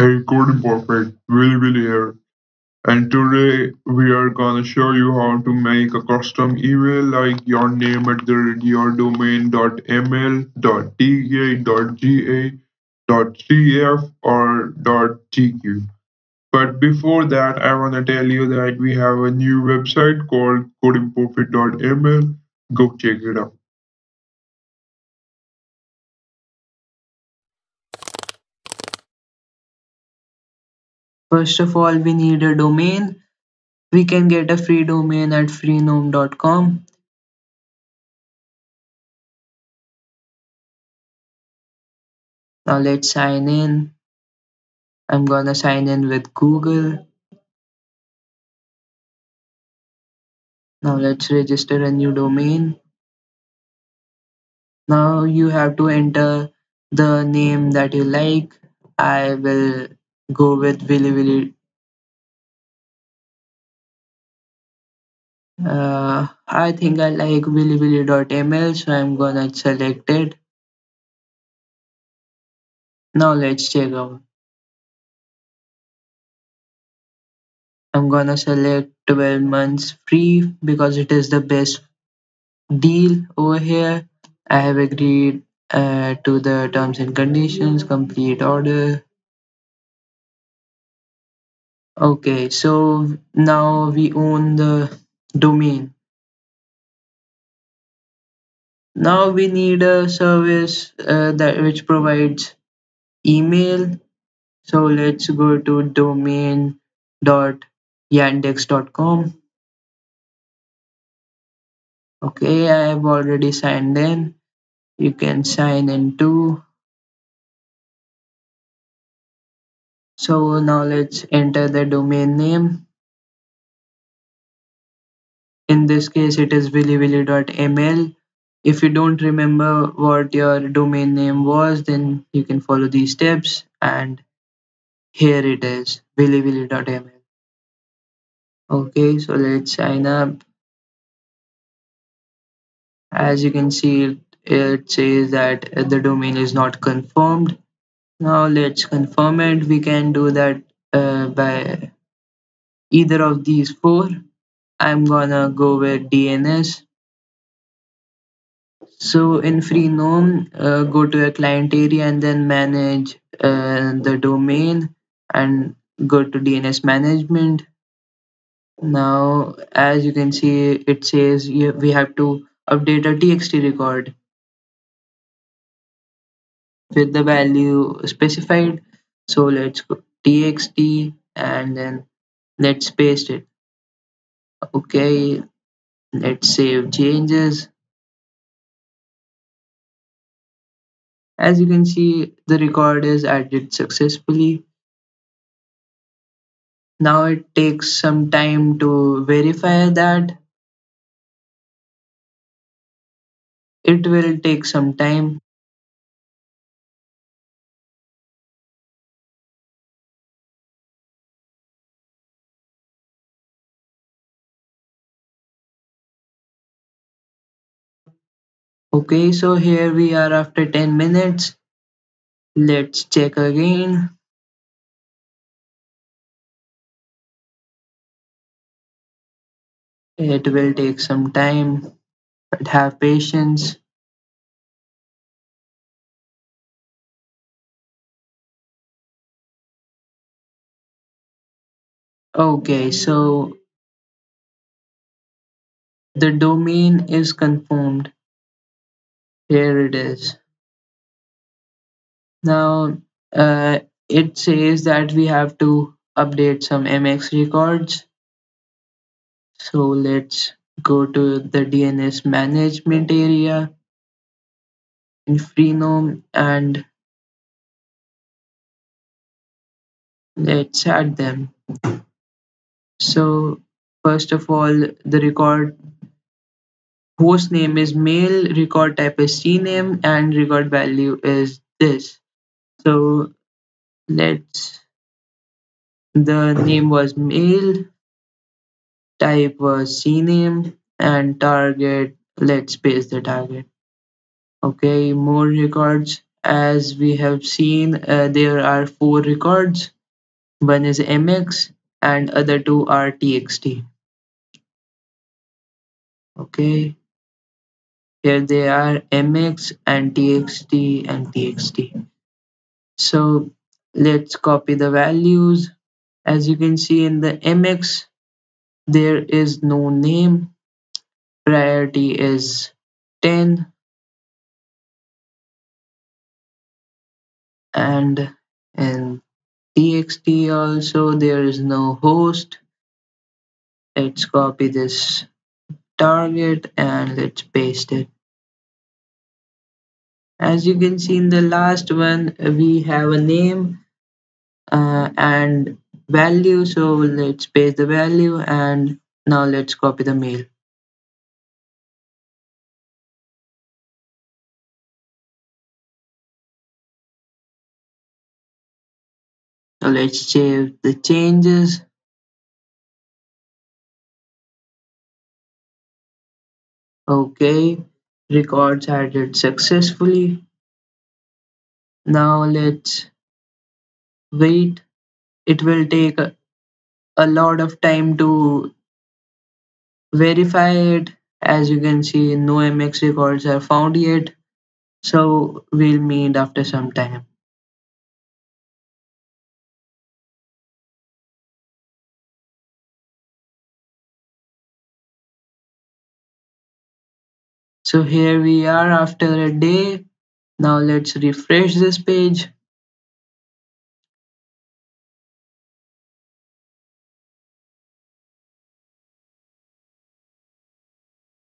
Hey, Code Imperfect, Willy Willy here, and today we are gonna show you how to make a custom email like your name at the rate your domain dot ml dot tk dot ga dot cf or gq. But before that, I wanna tell you that we have a new website called codeimperfect.ml. Go check it out. First of all, we need a domain. We can get a free domain at freenom.com. Now let's sign in. I'm gonna sign in with Google. Now let's register a new domain. Now you have to enter the name that you like. I will go with Willy Willy. Uh, I think I like willywilly.ml, so I'm gonna select it. Now let's check out. I'm gonna select 12 months free because it is the best deal over here. I have agreed uh, to the terms and conditions, complete order. Okay, so now we own the domain. Now we need a service uh, that which provides email. So let's go to domain.yandex.com. Okay, I have already signed in. You can sign in too. So now let's enter the domain name. In this case, it is willywilly.ml. If you don't remember what your domain name was, then you can follow these steps and here it is willywilly.ml. Okay, so let's sign up. As you can see, it says that the domain is not confirmed. Now let's confirm it. We can do that uh, by either of these four. I'm gonna go with DNS. So in Freenom, uh, go to a client area and then manage uh, the domain and go to DNS management. Now, as you can see, it says we have to update a txt record with the value specified. So let's go txt and then let's paste it. Okay, let's save changes. As you can see, the record is added successfully. Now it takes some time to verify that. It will take some time. Okay, so here we are after 10 minutes. Let's check again. It will take some time, but have patience. Okay, so the domain is confirmed. Here it is. Now uh, it says that we have to update some MX records. So let's go to the DNS management area in Freenom and let's add them. So first of all, the record host name is mail, record type is cname, and record value is this. So let's the name was mail, type was cname, and target let's paste the target. Okay, more records as we have seen, uh, there are four records. One is MX and other two are TXT. Okay, here they are MX and TXT and TXT. So let's copy the values. As you can see in the MX, there is no name. Priority is 10 and in txt also there is no host let's copy this target and let's paste it. As you can see in the last one we have a name uh, and value. So let's paste the value and now let's copy the mail. So let's save the changes okay records added successfully. Now let's wait. It will take a, a lot of time to verify it. As you can see no mx records are found yet. So we'll meet after some time so here we are after a day. Now let's refresh this page.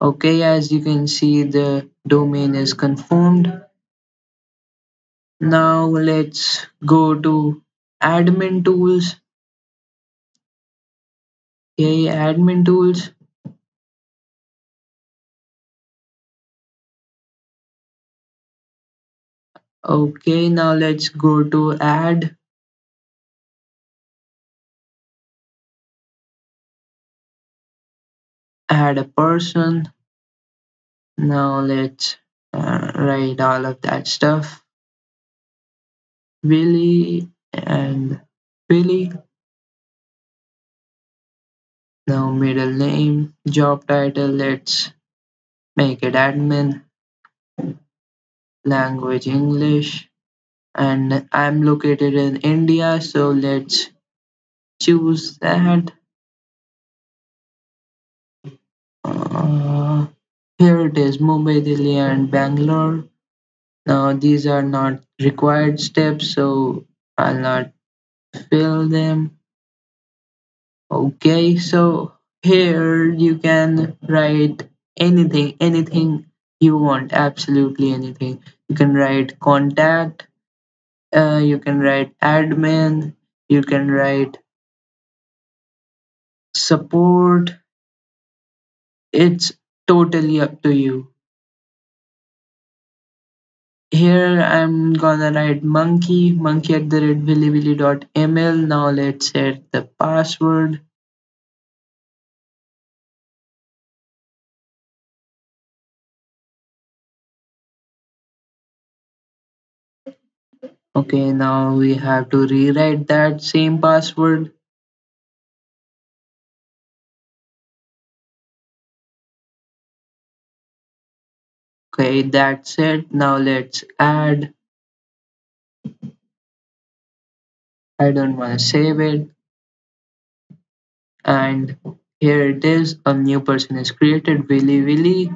Okay as you can see the domain is confirmed. Now let's go to admin tools. Okay admin tools okay now let's go to add. Add a person. Now let's uh, write all of that stuff. Willie and Billy. Now middle name job title let's make it admin language English and I'm located in India so let's choose that. Uh, here it is Mumbai Delhi and Bangalore. Now these are not required steps so I'll not fill them. Okay so here you can write anything anything you want absolutely anything you can write contact uh, you can write admin you can write support. It's totally up to you. Here I'm gonna write monkey monkey at the rate ml now let's set the password okay now we have to rewrite that same password. Okay that's it. Now let's add. I don't want to save it. And here it is. A new person is created Willy Willy.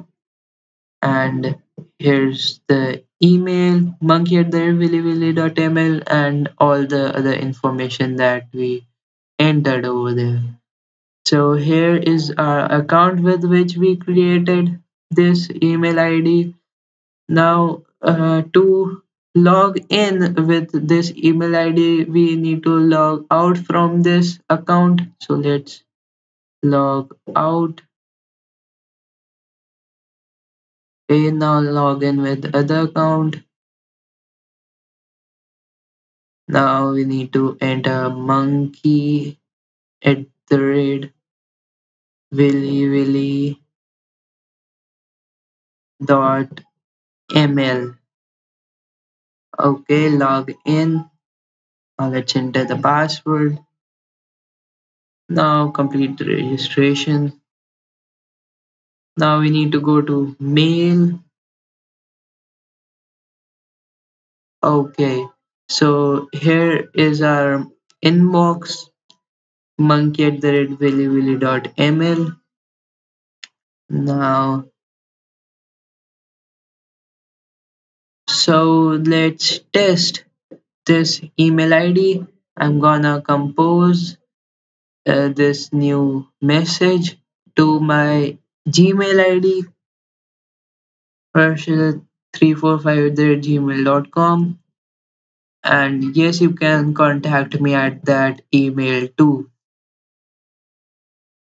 And here's the email monkey at the willyWilly.ml and all the other information that we entered over there. So here is our account with which we created this email id now uh, to log in with this email id we need to log out from this account. So let's log out okay now log in with other account now we need to enter monkey at the rate willy willy dot ml Okay, log in. Now let's enter the password. Now complete the registration. Now we need to go to mail. Okay, so here is our inbox monkey at the rate willy Now, so let's test this email ID. I'm gonna compose uh, this new message to my Gmail ID harshit345 at gmail.com and yes you can contact me at that email too.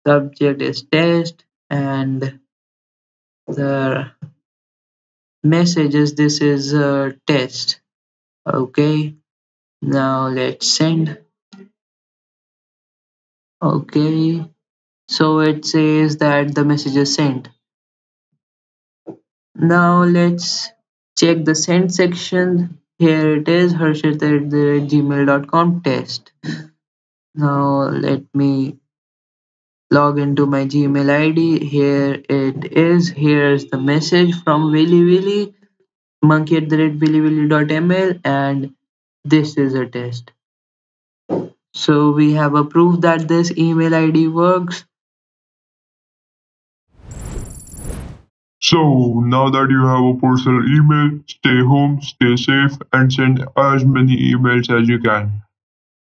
Subject is test and the messages this is a test. Okay now let's send. Okay so it says that the message is sent. Now let's check the send section. Here it is harshit at the gmail.com test. Now let me log into my gmail id here it is. Here's the message from willy willy monkey at the rate willy and this is a test. So we have approved that this email id works So now that you have a personal email, stay home, stay safe, and send as many emails as you can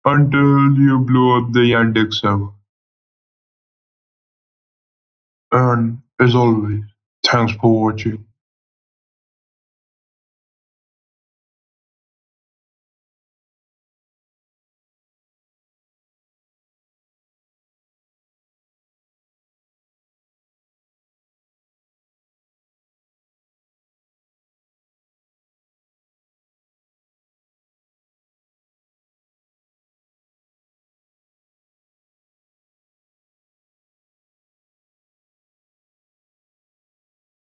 until you blow up the Yandex server. And as always, thanks for watching.